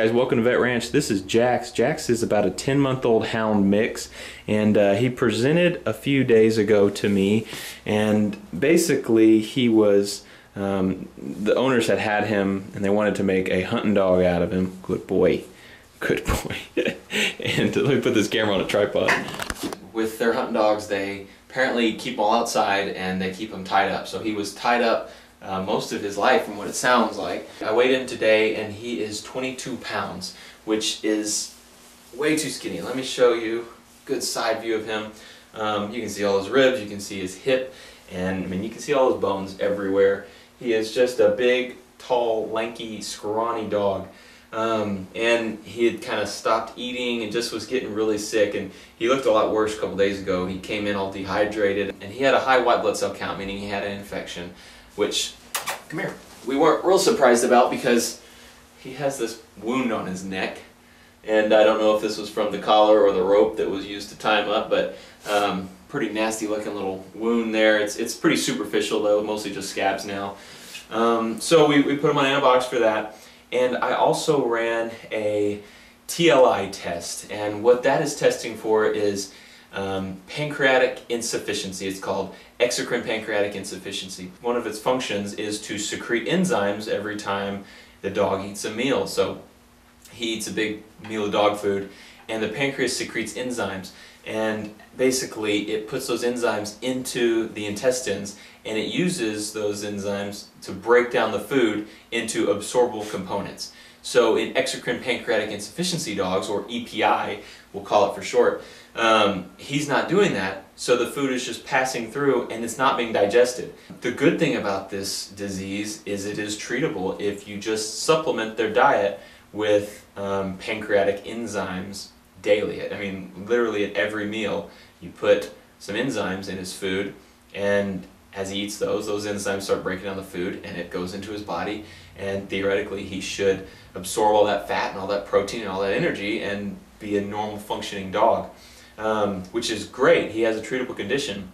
Guys, welcome to Vet Ranch. This is Jax. Jax is about a 10 month old hound mix, and uh, he presented a few days ago to me. And basically, he was um, the owners had had him, and they wanted to make a hunting dog out of him. Good boy, good boy. and let me put this camera on a tripod. With their hunting dogs, they apparently keep them all outside and they keep them tied up. So he was tied up uh, most of his life from what it sounds like. I weighed him today and he is 22 pounds, which is way too skinny. Let me show you a good side view of him. Um, you can see all his ribs, you can see his hip, and I mean you can see all his bones everywhere. He is just a big, tall, lanky, scrawny dog. Um, and he had kind of stopped eating and just was getting really sick and he looked a lot worse a couple days ago. He came in all dehydrated and he had a high white blood cell count, meaning he had an infection which, come here, we weren't real surprised about because he has this wound on his neck. And I don't know if this was from the collar or the rope that was used to tie him up, but um, pretty nasty looking little wound there. It's, it's pretty superficial though, mostly just scabs now. Um, so we, we put him on antibiotics for that. And I also ran a TLI test. And what that is testing for is um, pancreatic insufficiency. It's called exocrine pancreatic insufficiency. One of its functions is to secrete enzymes every time the dog eats a meal. So he eats a big meal of dog food and the pancreas secretes enzymes and basically it puts those enzymes into the intestines and it uses those enzymes to break down the food into absorbable components. So in exocrine pancreatic insufficiency dogs, or EPI, we'll call it for short, um, he's not doing that, so the food is just passing through and it's not being digested. The good thing about this disease is it is treatable if you just supplement their diet with um, pancreatic enzymes daily. I mean, literally at every meal, you put some enzymes in his food and as he eats those, those enzymes start breaking down the food and it goes into his body and theoretically he should absorb all that fat and all that protein and all that energy and be a normal functioning dog, um, which is great. He has a treatable condition,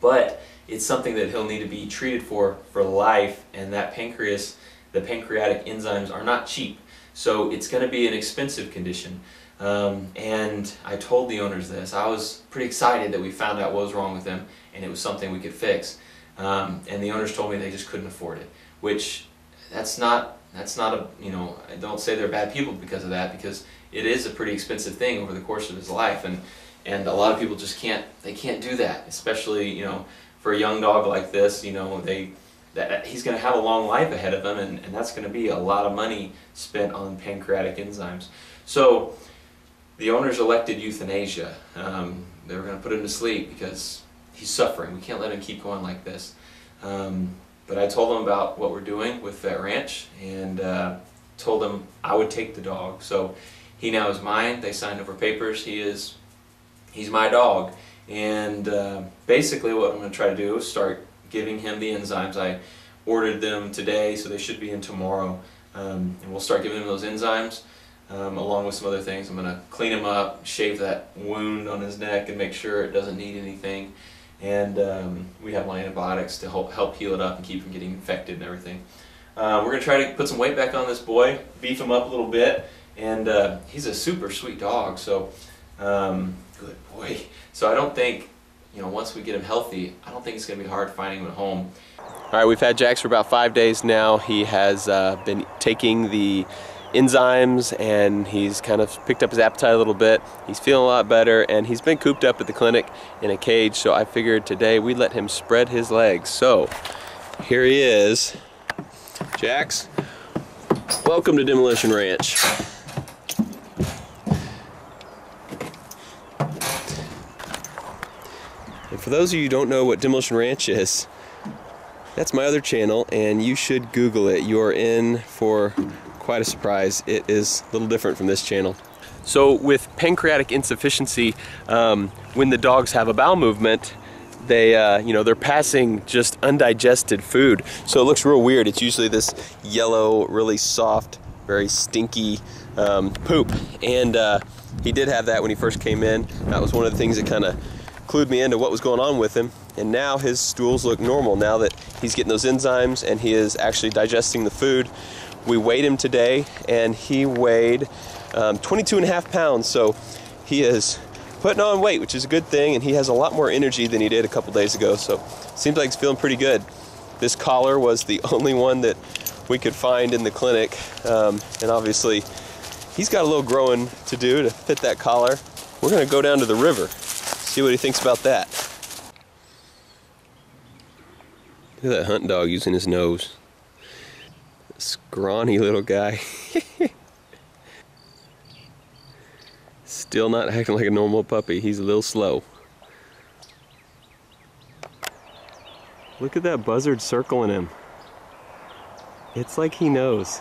but it's something that he'll need to be treated for for life and that pancreas, the pancreatic enzymes are not cheap. So it's going to be an expensive condition. Um, and I told the owners this. I was pretty excited that we found out what was wrong with him and it was something we could fix. Um, and the owners told me they just couldn't afford it, which that's not that's not a you know I don't say they're bad people because of that because it is a pretty expensive thing over the course of his life and and a lot of people just can't they can't do that especially you know for a young dog like this you know they that he's going to have a long life ahead of him and, and that's going to be a lot of money spent on pancreatic enzymes. So the owners elected euthanasia. Um, they were going to put him to sleep because he's suffering. We can't let him keep going like this. Um, but I told them about what we're doing with Vet Ranch and uh, told them I would take the dog. So he now is mine. They signed over papers. He is, he's my dog. And uh, basically what I'm going to try to do is start giving him the enzymes. I ordered them today, so they should be in tomorrow. Um, and we'll start giving him those enzymes um, along with some other things. I'm going to clean him up, shave that wound on his neck and make sure it doesn't need anything and um, we have antibiotics to help, help heal it up and keep from getting infected and everything. Uh, we're going to try to put some weight back on this boy, beef him up a little bit, and uh, he's a super sweet dog, so um, good boy. So I don't think, you know, once we get him healthy, I don't think it's going to be hard finding him at home. All right, we've had Jax for about five days now. He has uh, been taking the enzymes and he's kind of picked up his appetite a little bit. He's feeling a lot better and he's been cooped up at the clinic in a cage so I figured today we'd let him spread his legs. So here he is. Jax, welcome to Demolition Ranch. For those of you who don't know what Demolition Ranch is, that's my other channel and you should Google it. You are in for quite a surprise. It is a little different from this channel. So with pancreatic insufficiency, um, when the dogs have a bowel movement, they, uh, you know, they're passing just undigested food. So it looks real weird. It's usually this yellow, really soft, very stinky um, poop. And uh, he did have that when he first came in. That was one of the things that kind of clued me into what was going on with him. And now his stools look normal now that he's getting those enzymes and he is actually digesting the food we weighed him today and he weighed um, 22 and a half pounds. So he is putting on weight, which is a good thing, and he has a lot more energy than he did a couple days ago. So seems like he's feeling pretty good. This collar was the only one that we could find in the clinic, um, and obviously he's got a little growing to do to fit that collar. We're gonna go down to the river, see what he thinks about that. Look at that hunt dog using his nose. Scrawny little guy. Still not acting like a normal puppy. He's a little slow. Look at that buzzard circling him. It's like he knows.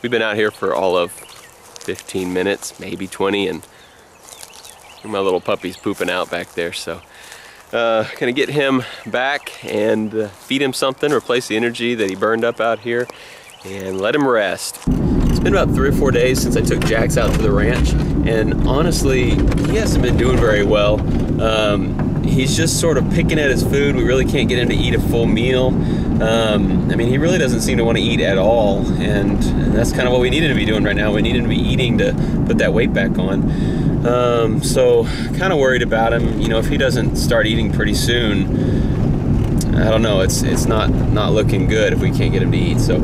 We've been out here for all of 15 minutes, maybe 20, and my little puppy's pooping out back there, so uh, gonna get him back and uh, feed him something, replace the energy that he burned up out here, and let him rest. It's been about three or four days since I took Jax out to the ranch, and honestly, he hasn't been doing very well. Um, he's just sort of picking at his food. We really can't get him to eat a full meal. Um, I mean, he really doesn't seem to want to eat at all, and, and that's kind of what we need him to be doing right now. We need him to be eating to put that weight back on. Um, so, kind of worried about him. You know, if he doesn't start eating pretty soon, I don't know. It's it's not not looking good if we can't get him to eat. So,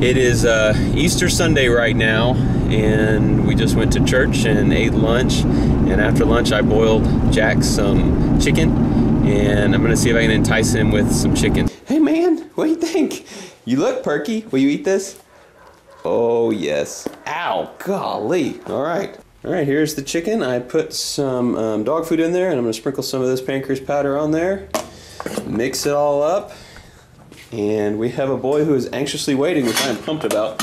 it is uh, Easter Sunday right now, and we just went to church and ate lunch. And after lunch, I boiled Jax some chicken, and I'm gonna see if I can entice him with some chicken. Hey man, what do you think? You look perky. Will you eat this? Oh yes. Ow, golly. All right. All right, here's the chicken. I put some um, dog food in there, and I'm gonna sprinkle some of this pancreas powder on there. Mix it all up. And we have a boy who is anxiously waiting, which I am pumped about,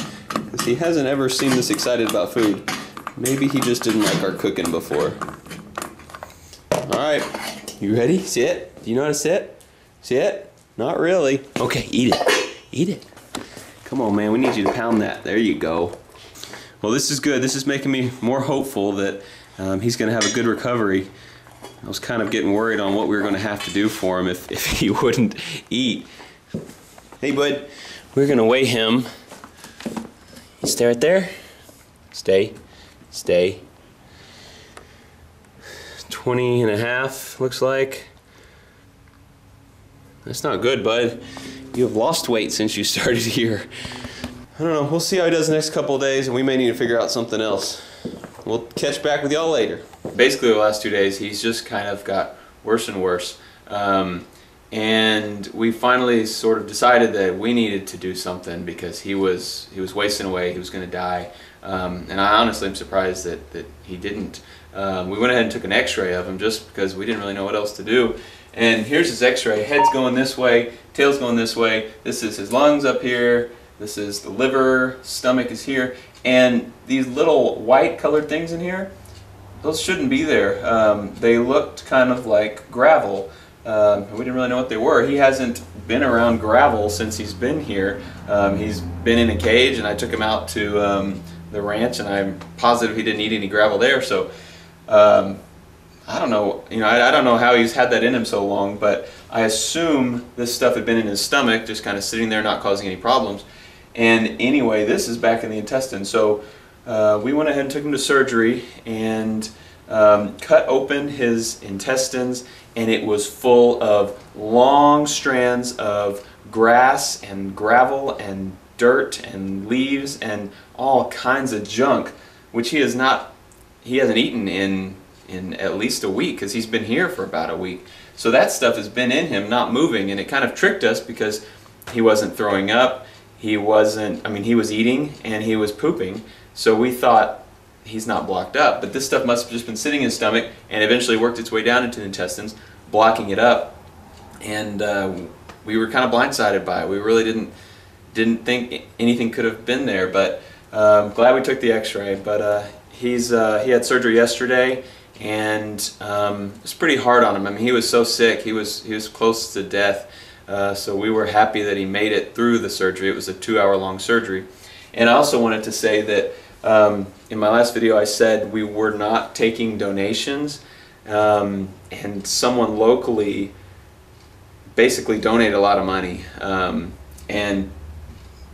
because he hasn't ever seemed this excited about food. Maybe he just didn't like our cooking before. Alright, you ready? Sit. Do you know how to sit? Sit? Not really. Okay, eat it. Eat it. Come on, man, we need you to pound that. There you go. Well, this is good. This is making me more hopeful that um, he's going to have a good recovery. I was kind of getting worried on what we were going to have to do for him if, if he wouldn't eat. Hey, bud, we're gonna weigh him. You stay right there. Stay, stay. 20 and a half, looks like. That's not good, bud. You have lost weight since you started here. I don't know, we'll see how he does the next couple days and we may need to figure out something else. We'll catch back with y'all later. Basically the last two days, he's just kind of got worse and worse. Um, and we finally sort of decided that we needed to do something because he was he was wasting away. He was going to die. Um, and I honestly am surprised that, that he didn't. Um, we went ahead and took an x-ray of him just because we didn't really know what else to do. And here's his x-ray. Head's going this way. Tail's going this way. This is his lungs up here. This is the liver. Stomach is here. And these little white colored things in here those shouldn't be there. Um, they looked kind of like gravel um, we didn't really know what they were. He hasn't been around gravel since he's been here. Um, he's been in a cage, and I took him out to um, the ranch, and I'm positive he didn't eat any gravel there. So um, I don't know. You know, I, I, don't know how he's had that in him so long, but I assume this stuff had been in his stomach, just kind of sitting there, not causing any problems. And anyway, this is back in the intestine. So uh, we went ahead and took him to surgery and um, cut open his intestines and it was full of long strands of grass and gravel and dirt and leaves and all kinds of junk which he has not he hasn't eaten in in at least a week because he's been here for about a week. So that stuff has been in him not moving and it kind of tricked us because he wasn't throwing up he wasn't I mean he was eating and he was pooping. So we thought he's not blocked up. But this stuff must have just been sitting in his stomach and eventually worked its way down into the intestines, blocking it up. And uh, we were kind of blindsided by it. We really didn't didn't think anything could have been there. But um, glad we took the X-ray. But uh, he's uh, he had surgery yesterday, and um, it was pretty hard on him. I mean, he was so sick. He was he was close to death. Uh, so we were happy that he made it through the surgery. It was a two-hour-long surgery. And I also wanted to say that um, in my last video I said we were not taking donations um, and someone locally basically donated a lot of money um, and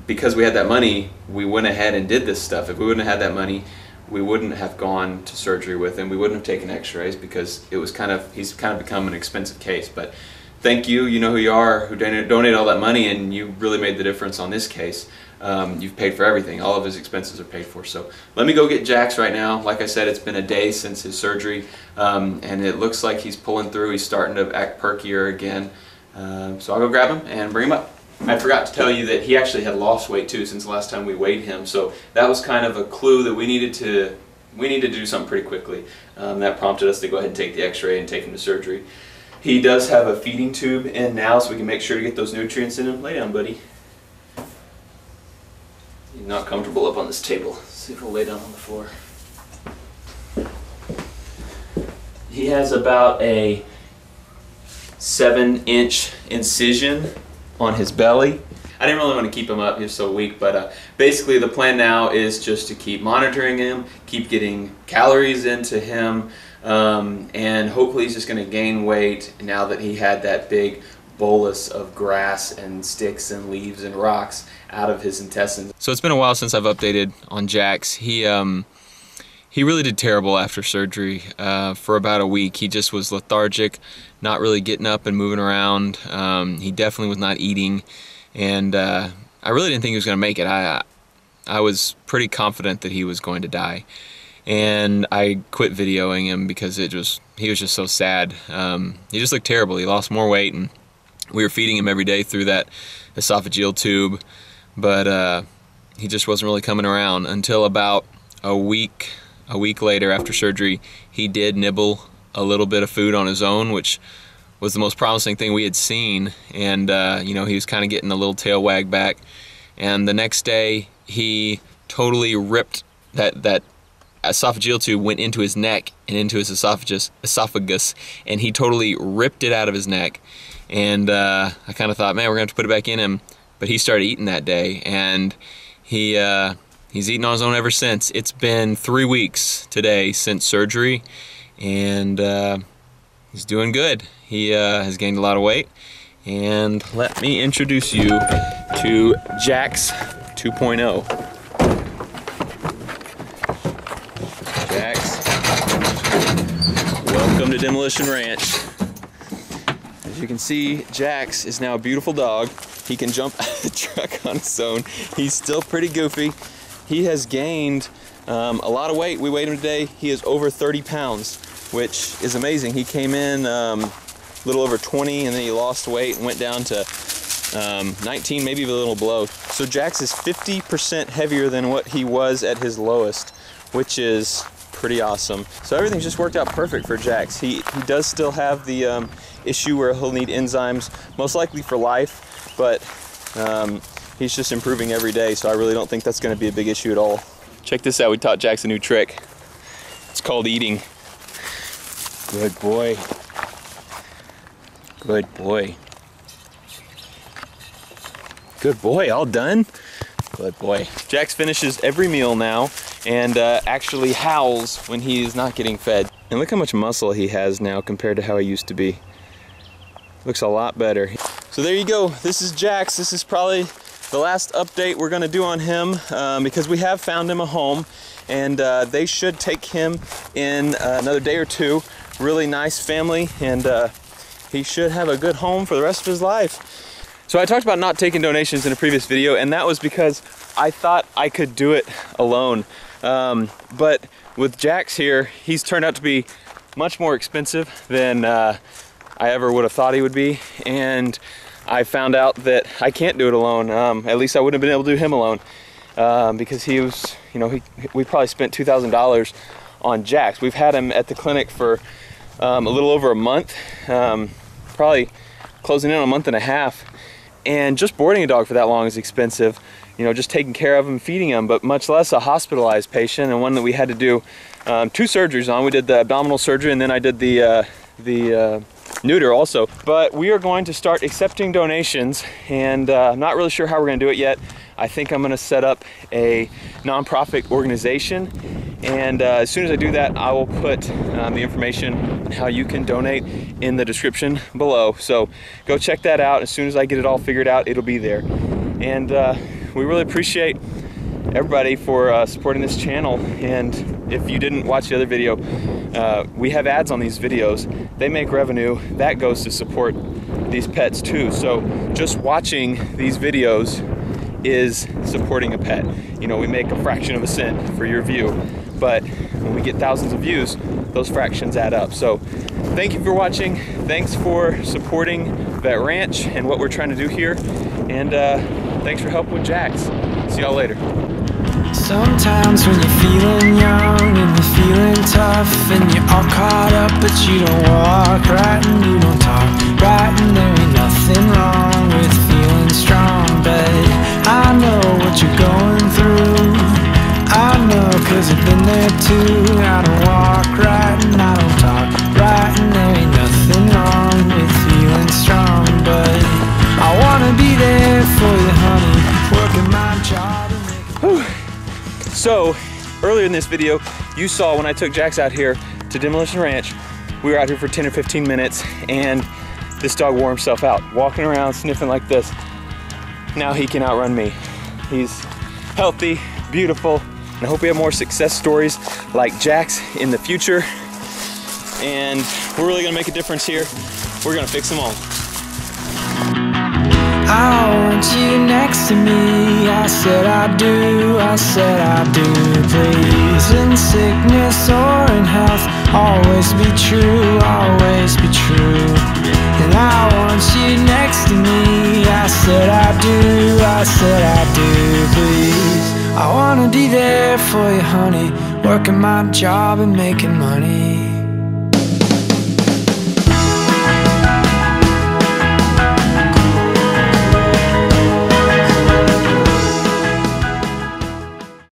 because we had that money, we went ahead and did this stuff. If we wouldn't have had that money, we wouldn't have gone to surgery with him. We wouldn't have taken X-rays because it was kind of he's kind of become an expensive case. But thank you. You know who you are, who donated all that money, and you really made the difference on this case. Um, you've paid for everything. All of his expenses are paid for. So let me go get Jax right now. Like I said, it's been a day since his surgery, um, and it looks like he's pulling through. He's starting to act perkier again. Uh, so I'll go grab him and bring him up. I forgot to tell you that he actually had lost weight too since the last time we weighed him. So that was kind of a clue that we needed to we needed to do something pretty quickly. Um, that prompted us to go ahead and take the X-ray and take him to surgery. He does have a feeding tube in now, so we can make sure to get those nutrients in him. Lay down, buddy. He's not comfortable up on this table. Let's see if he'll lay down on the floor. He has about a seven inch incision on his belly. I didn't really want to keep him up, he's so weak, but uh, basically the plan now is just to keep monitoring him, keep getting calories into him, um, and hopefully he's just going to gain weight now that he had that big bolus of grass and sticks and leaves and rocks out of his intestines. So it's been a while since I've updated on Jax. He um, he really did terrible after surgery. Uh, for about a week, he just was lethargic, not really getting up and moving around. Um, he definitely was not eating, and uh, I really didn't think he was going to make it. I I was pretty confident that he was going to die, and I quit videoing him because it just he was just so sad. Um, he just looked terrible. He lost more weight, and we were feeding him every day through that esophageal tube, but uh, he just wasn't really coming around until about a week a week later after surgery, he did nibble a little bit of food on his own, which was the most promising thing we had seen. And, uh, you know, he was kind of getting a little tail wag back. And the next day, he totally ripped that, that esophageal tube went into his neck and into his esophagus, esophagus, and he totally ripped it out of his neck. And uh, I kind of thought, man, we're to have to put it back in him. But he started eating that day, and he uh, He's eaten on his own ever since. It's been three weeks today since surgery, and uh, he's doing good. He uh, has gained a lot of weight. And let me introduce you to Jax 2.0. Jax, welcome to Demolition Ranch. You can see, Jax is now a beautiful dog. He can jump out of the truck on his own. He's still pretty goofy he has gained um, a lot of weight. We weighed him today. He is over 30 pounds, which is amazing. He came in um, a little over 20 and then he lost weight and went down to um, 19, maybe a little below. So Jax is 50% heavier than what he was at his lowest, which is pretty awesome. So everything's just worked out perfect for Jax. He, he does still have the um, issue where he'll need enzymes, most likely for life, but um, he's just improving every day, so I really don't think that's going to be a big issue at all. Check this out, we taught Jax a new trick. It's called eating. Good boy. Good boy. Good boy, all done? Good boy. Jax finishes every meal now and uh, actually howls when he is not getting fed. And look how much muscle he has now compared to how he used to be. Looks a lot better. So there you go. This is Jax. This is probably the last update we're going to do on him um, because we have found him a home and uh, they should take him in uh, another day or two. Really nice family and uh, he should have a good home for the rest of his life. So I talked about not taking donations in a previous video and that was because I thought I could do it alone. Um, but with Jax here, he's turned out to be much more expensive than uh, I ever would have thought he would be. And I found out that I can't do it alone. Um, at least I wouldn't have been able to do him alone um, because he was, you know, he, we probably spent $2,000 on Jax. We've had him at the clinic for um, a little over a month, um, probably closing in on a month and a half. And just boarding a dog for that long is expensive. You know, just taking care of them feeding them but much less a hospitalized patient and one that we had to do um, two surgeries on. We did the abdominal surgery and then I did the uh, the uh, neuter also. But we are going to start accepting donations and uh, I'm not really sure how we're gonna do it yet. I think I'm gonna set up a nonprofit organization and uh, as soon as I do that, I will put um, the information on how you can donate in the description below. So go check that out. As soon as I get it all figured out, it'll be there. And uh, we really appreciate everybody for uh, supporting this channel. And if you didn't watch the other video, uh, we have ads on these videos. They make revenue that goes to support these pets too. So just watching these videos is supporting a pet. You know, we make a fraction of a cent for your view, but when we get thousands of views, those fractions add up. So thank you for watching. Thanks for supporting Vet Ranch and what we're trying to do here. And uh, thanks for helping with Jax. See y'all later. Sometimes when you're feeling young and you're feeling tough and you're all caught up but you don't walk right and you don't talk right and there ain't nothing wrong with feeling strong but I know what you're going through know cause I've been there too I don't walk right and I don't talk right and there ain't nothing wrong with feeling strong but I wanna be there for you honey working my job making So, earlier in this video, you saw when I took Jax out here to Demolition Ranch, we were out here for 10 or 15 minutes and this dog wore himself out, walking around sniffing like this. Now he can outrun me. He's healthy, beautiful, and I hope we have more success stories like Jax in the future. And we're really gonna make a difference here. We're gonna fix them all. I want you next to me. I said I do, I said I do. Please, in sickness or in health, always be true, always be true. And I want you next to me. I said I do, I said I do. Please, I wanna be there for you, honey. Working my job and making money.